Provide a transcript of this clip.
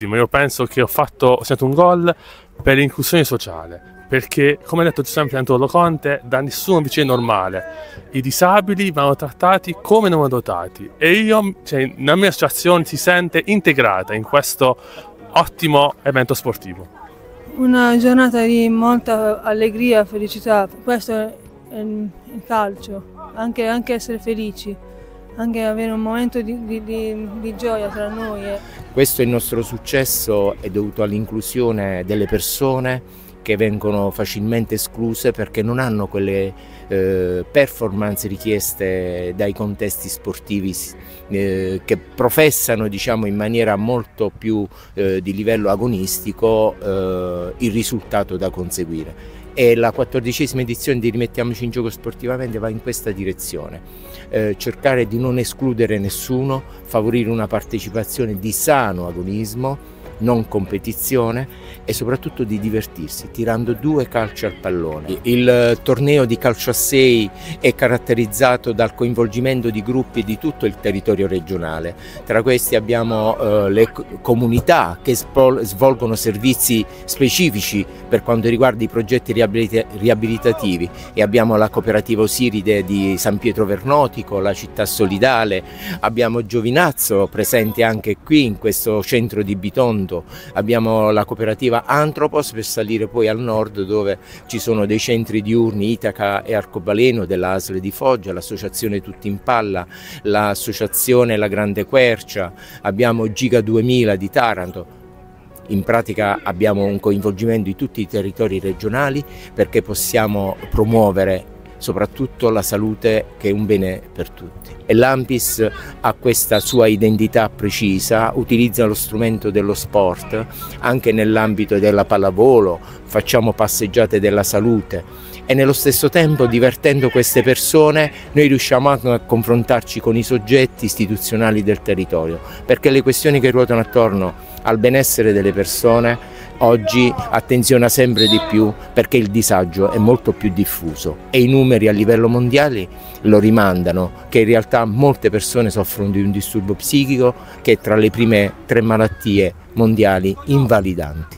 Io penso che ho fatto ho segnato un gol per l'inclusione sociale, perché come ha detto sempre Antonio Conte, da nessuno è normale. I disabili vanno trattati come non dotati e io, cioè, la mia associazione si sente integrata in questo ottimo evento sportivo. Una giornata di molta allegria, felicità, questo è il calcio, anche, anche essere felici anche avere un momento di, di, di, di gioia tra noi. Questo il nostro successo è dovuto all'inclusione delle persone che vengono facilmente escluse perché non hanno quelle eh, performance richieste dai contesti sportivi eh, che professano diciamo, in maniera molto più eh, di livello agonistico eh, il risultato da conseguire e la quattordicesima edizione di Rimettiamoci in gioco sportivamente va in questa direzione, eh, cercare di non escludere nessuno, favorire una partecipazione di sano agonismo, non competizione e soprattutto di divertirsi tirando due calci al pallone. Il torneo di calcio a 6 è caratterizzato dal coinvolgimento di gruppi di tutto il territorio regionale. Tra questi abbiamo eh, le comunità che svolgono servizi specifici per quanto riguarda i progetti riabilitativi e abbiamo la cooperativa Osiride di San Pietro Vernotico, la città solidale, abbiamo Giovinazzo presente anche qui in questo centro di Bitondo, abbiamo la cooperativa Antropos per salire poi al nord dove ci sono dei centri diurni Itaca e Arcobaleno dell'ASL di Foggia, l'associazione Tutti in Palla, l'associazione La Grande Quercia, abbiamo Giga 2000 di Taranto, in pratica abbiamo un coinvolgimento di tutti i territori regionali perché possiamo promuovere soprattutto la salute che è un bene per tutti. E l'Ampis ha questa sua identità precisa, utilizza lo strumento dello sport anche nell'ambito della pallavolo, facciamo passeggiate della salute e nello stesso tempo divertendo queste persone noi riusciamo anche a confrontarci con i soggetti istituzionali del territorio perché le questioni che ruotano attorno al benessere delle persone oggi attenziona sempre di più perché il disagio è molto più diffuso e i numeri a livello mondiale lo rimandano che in realtà molte persone soffrono di un disturbo psichico che è tra le prime tre malattie mondiali invalidanti.